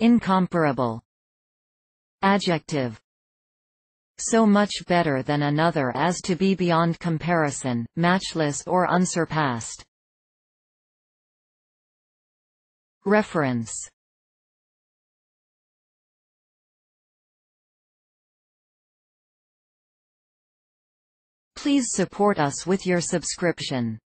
Incomparable Adjective so much better than another as to be beyond comparison, matchless or unsurpassed. Reference Please support us with your subscription.